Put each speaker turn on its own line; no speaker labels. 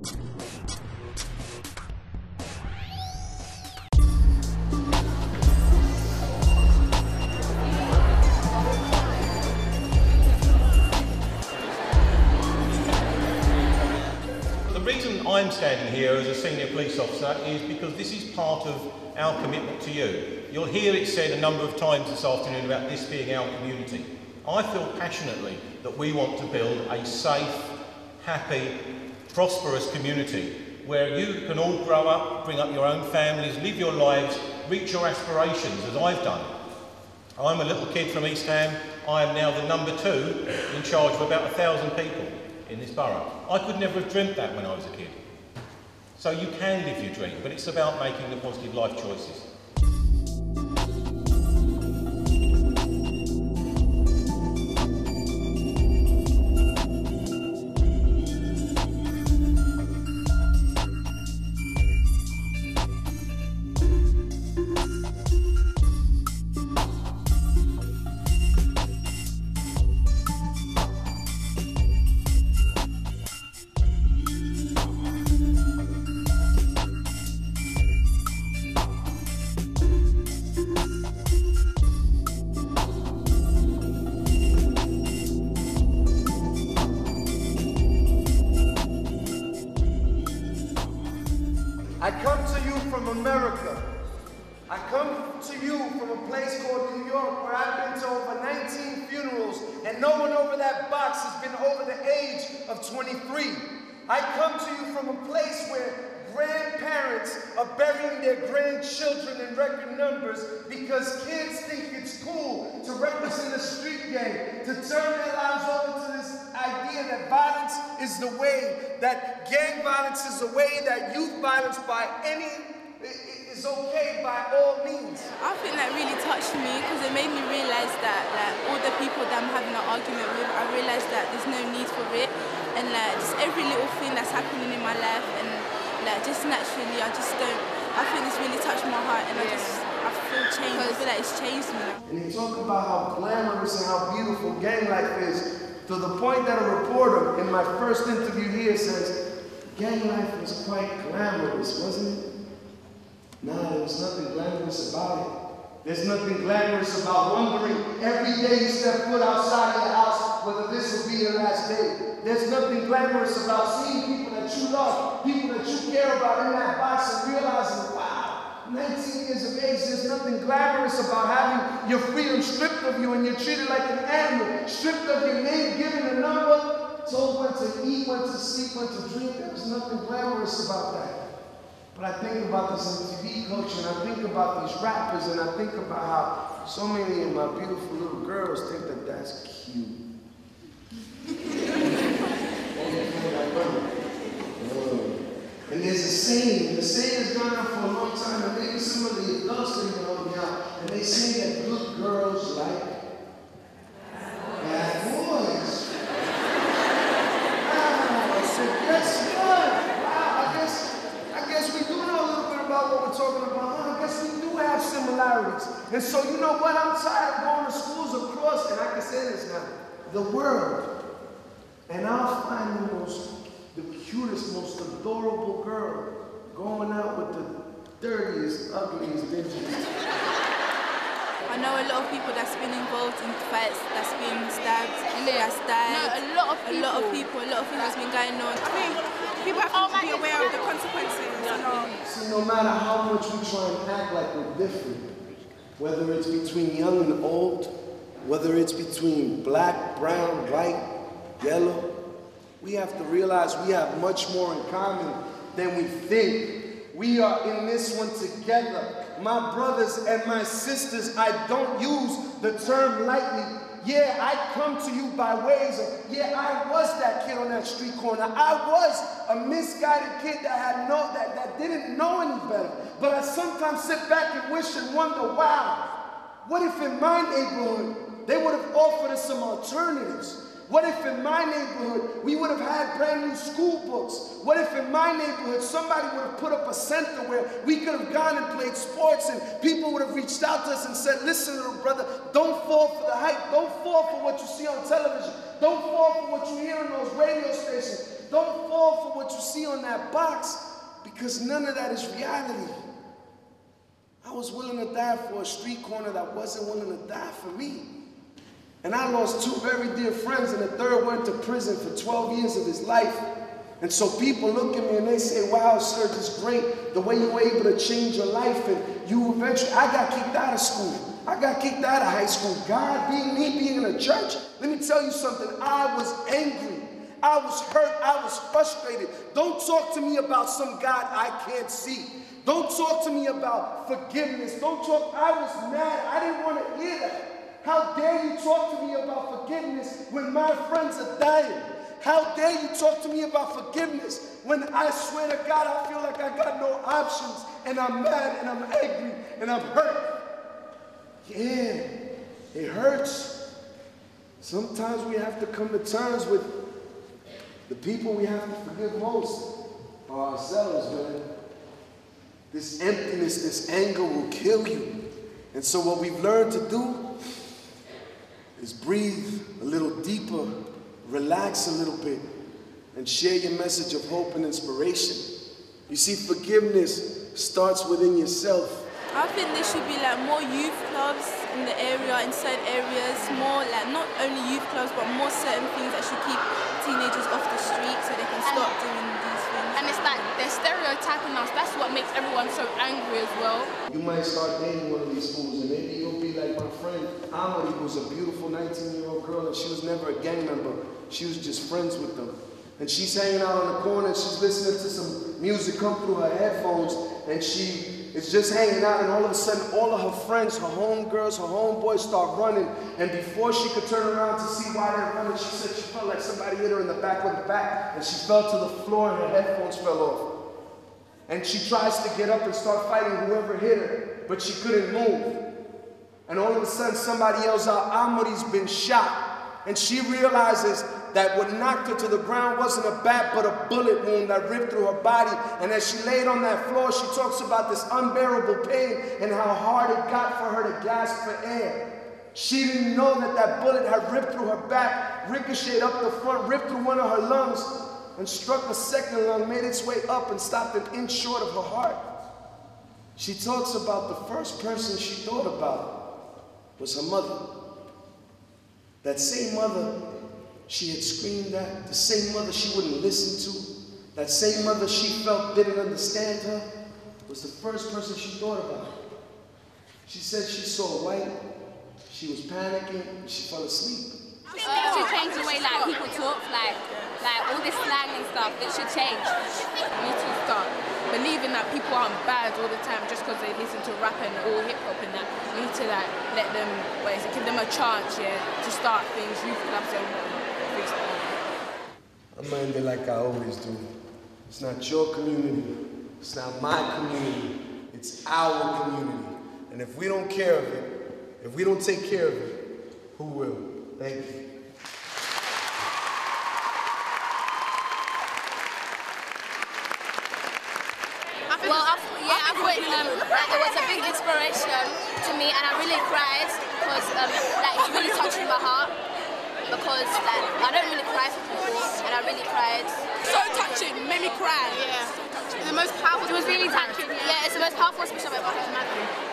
The reason I'm standing here as a senior police officer is because this is part of our commitment to you. You'll hear it said a number of times this afternoon about this being our community. I feel passionately that we want to build a safe, happy, prosperous community where you can all grow up, bring up your own families, live your lives, reach your aspirations as I've done. I'm a little kid from East Ham. I am now the number two in charge of about a thousand people in this borough. I could never have dreamt that when I was a kid. So you can live your dream, but it's about making the positive life choices.
23. I come to you from a place where grandparents are burying their grandchildren in record numbers because kids think it's cool to represent a street gang, to turn their lives over to this idea that violence is the way, that gang violence is the way, that youth violence by any is okay by all means.
I think that really touched me because it made me realise that like all the people that I'm having an argument with, I realised that there's no need for it, and like just every little thing that's happening in my life, and like just naturally, I just don't. I think it's really touched my heart, and I just I feel changed. I feel like it's changed me.
And he talked about how glamorous and how beautiful gang life is, to the point that a reporter in my first interview here says, gang life was quite glamorous, wasn't it? Nah, there was nothing glamorous about it. There's nothing glamorous about wondering every day you step foot outside of your house whether this will be your last day. There's nothing glamorous about seeing people that you love, people that you care about in that box and realizing, wow, 19 years of age, there's nothing glamorous about having your freedom stripped of you and you're treated like an animal, stripped of your name, given a number, told when to eat, when to sleep, when to drink. There's nothing glamorous about that. But I think about this MTV culture and I think about these rappers and I think about how so many of my beautiful little girls think that that's cute. And there's a saying, the saying has gone on for a long time, and maybe some of the adults didn't know out, and they say that good girls like bad boys. Ah, I said, guess what? Wow, I guess, I guess we do know a little bit about what we're talking about. I guess we do have similarities. And so you know what? I'm tired of going to schools across, and I can say this now, the world. And I'll find the most, the cutest, most adorable girl going out with the dirtiest, ugliest, dingiest.
I know a lot of people that's been involved in fights, that's been stabbed, that's died.
No, a lot of people.
A lot of
people.
people, a lot of things that's been going on.
I think people have to oh be aware of the consequences. You know.
See, no matter how much we try and act like we're different, whether it's between young and old, whether it's between black, brown, white, yellow, we have to realize we have much more in common than we think. We are in this one together. My brothers and my sisters, I don't use the term lightly. Yeah, I come to you by ways of, yeah, I was that kid on that street corner. I was a misguided kid that had no, that, that didn't know any better. But I sometimes sit back and wish and wonder, wow, what if in my neighborhood they would have offered us some alternatives? What if in my neighborhood we would have had brand new school books? What if in my neighborhood somebody would have put up a center where we could have gone and played sports and people would have reached out to us and said, listen, little brother, don't fall for the hype. Don't fall for what you see on television. Don't fall for what you hear on those radio stations. don't fall for what you see on that box because none of that is reality. I was willing to die for a street corner that wasn't willing to die for me. And I lost two very dear friends, and the third went to prison for 12 years of his life. And so people look at me and they say, wow, sir, it's great the way you were able to change your life. And you eventually, I got kicked out of school. I got kicked out of high school. God being me, being in a church. Let me tell you something. I was angry. I was hurt. I was frustrated. Don't talk to me about some God I can't see. Don't talk to me about forgiveness. Don't talk. I was mad. I didn't want to hear that. How dare you talk to me about forgiveness when my friends are dying? How dare you talk to me about forgiveness when I swear to God I feel like I got no options and I'm mad and I'm angry and I'm hurt? Yeah, it hurts. Sometimes we have to come to terms with the people we have to forgive most are ourselves, man. This emptiness, this anger will kill you. And so what we've learned to do is breathe a little deeper, relax a little bit, and share your message of hope and inspiration. You see, forgiveness starts within yourself.
I think there should be like more youth clubs in the area, in certain areas, more like not only youth clubs but more certain things that should keep teenagers off the street so they can stop doing
That's what makes everyone so angry as well.
You might start dating one of these fools and maybe you'll be like my friend Amari, who's a beautiful 19-year-old girl and she was never a gang member. She was just friends with them. And she's hanging out on the corner and she's listening to some music come through her headphones and she is just hanging out and all of a sudden all of her friends, her homegirls, her homeboys start running and before she could turn around to see why they're running, she said she felt like somebody hit her in the back of the back and she fell to the floor and her headphones fell off. And she tries to get up and start fighting whoever hit her, but she couldn't move. And all of a sudden somebody yells out, uh, Amari's been shot. And she realizes that what knocked her to the ground wasn't a bat, but a bullet wound that ripped through her body. And as she laid on that floor, she talks about this unbearable pain and how hard it got for her to gasp for air. She didn't know that that bullet had ripped through her back, ricocheted up the front, ripped through one of her lungs, and struck a second lung, made its way up and stopped an inch short of her heart. She talks about the first person she thought about was her mother. That same mother she had screamed at, the same mother she wouldn't listen to, that same mother she felt didn't understand her, was the first person she thought about. She said she saw white, she was panicking, and she fell asleep.
It should change the way like people talk, like like all this It should change.
We need to start believing that people aren't bad all the time just because they listen to rap and all hip hop and that. We need to like let them, what is it, give them a chance, yeah, to start things, youth clubs and freestyle.
I mind it like I always do. It's not your community. It's not my community. It's our community. And if we don't care of it, if we don't take care of it, who will? Thank you.
Well, I've, yeah, I thought um, like, it was a big inspiration to me, and I really cried because um, like it really touched my heart. Because like I don't really cry for people, and I really cried.
So touching, made me cry.
Yeah.
The most powerful.
It was really touching. Yeah, it's the most powerful speech I've ever heard.